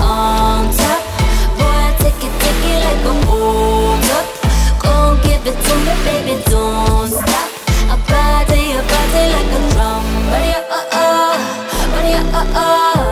on top. Boy, I take it, take it like I'm warmed up. Gon' give it to me, baby, don't stop. A body, a body like a drum. Body, uh, uh, body, uh, uh.